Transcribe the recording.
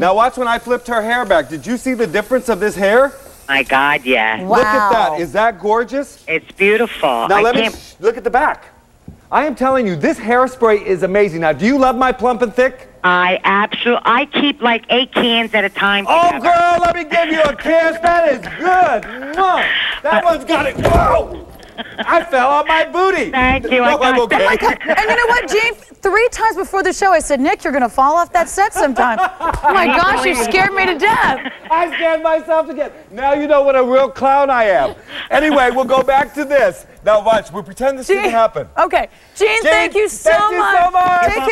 Now watch when I flipped her hair back. Did you see the difference of this hair? My God, yeah. Wow. Look at that. Is that gorgeous? It's beautiful. Now I let me can't. sh- look at the back. I am telling you, this hairspray is amazing. Now, do you love my plump and thick? I absolutely. I keep like eight cans at a time. Oh, together. girl, let me give you a kiss. That is good. Mwah. That uh, one's got it. Whoa! I fell on my booty. Thank you. No, I oh, I'm got okay. And you know what, Gene? Three times before the show, I said, Nick, you're going to fall off that set sometime. oh my gosh, you scared me to death. I scared myself again. Now you know what a real clown I am. Anyway, we'll go back to this. Now watch. We'll pretend this didn't happen. Okay. Gene, thank you so thank you much. so much. Take care.